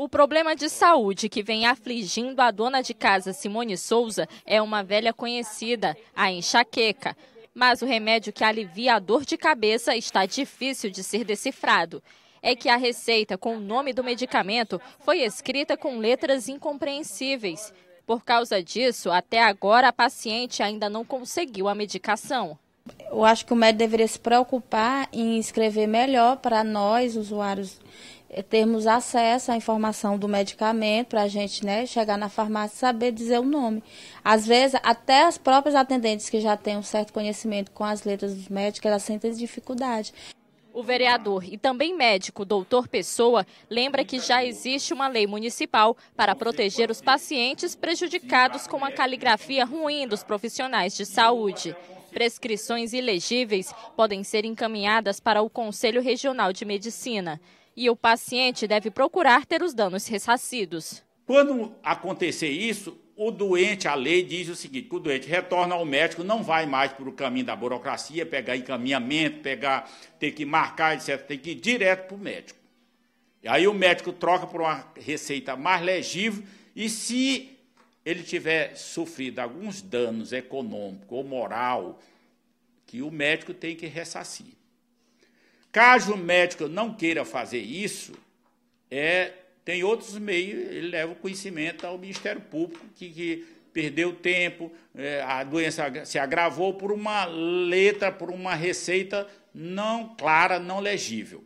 O problema de saúde que vem afligindo a dona de casa Simone Souza é uma velha conhecida, a enxaqueca. Mas o remédio que alivia a dor de cabeça está difícil de ser decifrado. É que a receita com o nome do medicamento foi escrita com letras incompreensíveis. Por causa disso, até agora a paciente ainda não conseguiu a medicação. Eu acho que o médico deveria se preocupar em escrever melhor para nós, usuários termos acesso à informação do medicamento para a gente né, chegar na farmácia e saber dizer o nome. Às vezes, até as próprias atendentes que já têm um certo conhecimento com as letras dos médicos, elas sentem dificuldade. O vereador e também médico, doutor Pessoa, lembra que já existe uma lei municipal para proteger os pacientes prejudicados com a caligrafia ruim dos profissionais de saúde. Prescrições ilegíveis podem ser encaminhadas para o Conselho Regional de Medicina e o paciente deve procurar ter os danos ressarcidos. Quando acontecer isso, o doente, a lei diz o seguinte: o doente retorna ao médico, não vai mais para o caminho da burocracia, pegar encaminhamento, pegar, ter que marcar, etc. Tem que ir direto para o médico. E aí o médico troca por uma receita mais legível e se ele tiver sofrido alguns danos econômicos ou moral, que o médico tem que ressarcir. Caso o médico não queira fazer isso, é, tem outros meios, ele leva o conhecimento ao Ministério Público, que, que perdeu tempo, é, a doença se agravou por uma letra, por uma receita não clara, não legível.